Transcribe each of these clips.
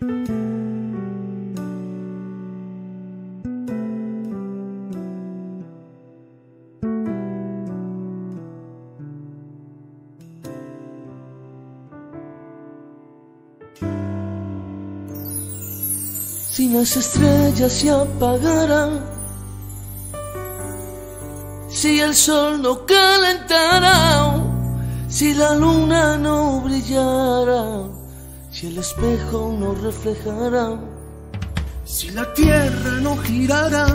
Si las estrellas se apagaran, si el sol no calentara, si la luna no brillara si el espejo no reflejara, si la tierra no girara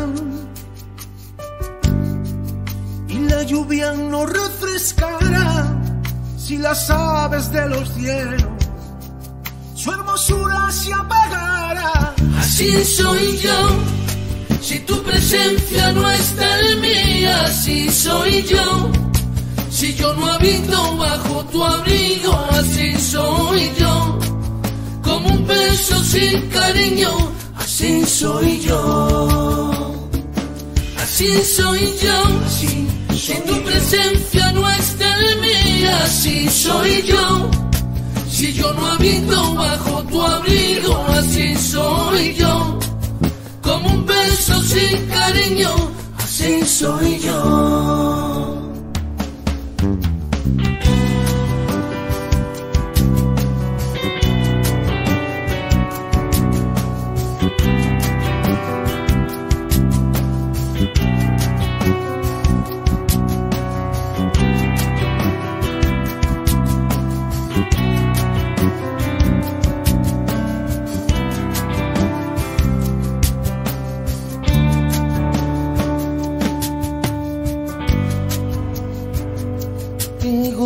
y la lluvia no refrescara, si las aves de los cielos su hermosura se apagara. Así soy yo, si tu presencia no está en mí, así soy yo. Si yo no habito bajo tu abrigo, así soy yo. Beso sin cariño, así soy yo. Así soy yo, si tu presencia no está en mí, así soy yo. Si yo no habito bajo tu abrigo, así soy yo. Como un beso sin cariño, así soy yo.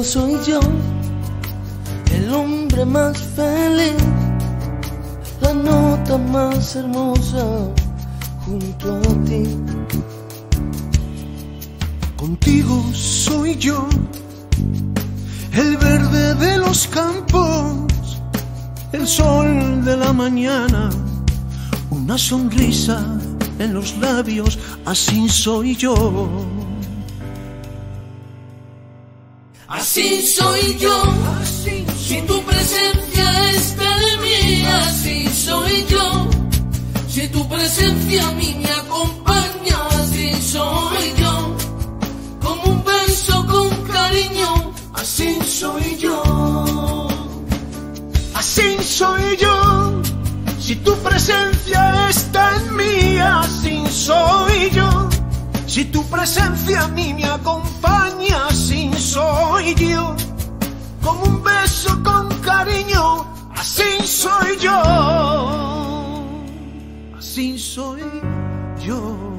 Soy yo, el hombre más feliz, la nota más hermosa junto a ti. Contigo soy yo, el verde de los campos, el sol de la mañana, una sonrisa en los labios, así soy yo. Así soy yo, si tu presencia está en mí, así soy yo. Si tu presencia a soy yo. Así soy yo, si tu presencia está en mí, así soy yo. Si tu presencia a mí me acompaña, así soy yo. Como un beso con cariño, así soy yo. Así soy yo.